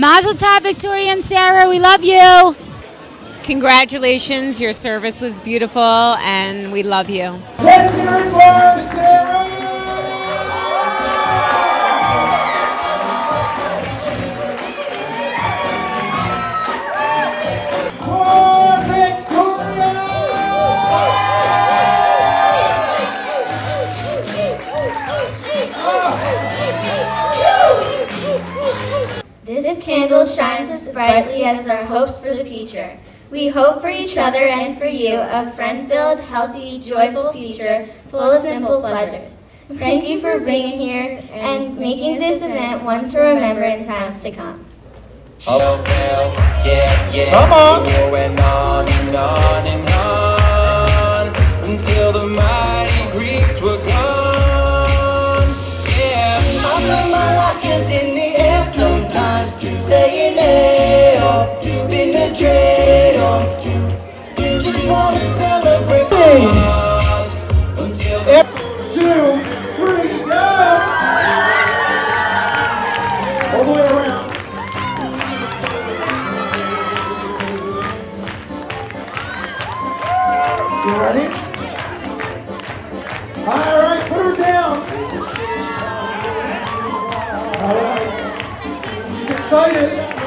Mazel tov, Victoria and Sarah. We love you. Congratulations, your service was beautiful and we love you. Let's hear it for Sarah! This candle shines as brightly as our hopes for the future. We hope for each other and for you a friend-filled, healthy, joyful future full of simple pleasures. Thank you for being here and making this event one to remember in times to come. Yeah, yeah. Come on. Going on and on and on until the mighty Greeks were gone. Yeah, I times, saying hey, oh, been a trade, oh, just wanna celebrate for go! All the way around. You ready? All right, put her down. All right excited.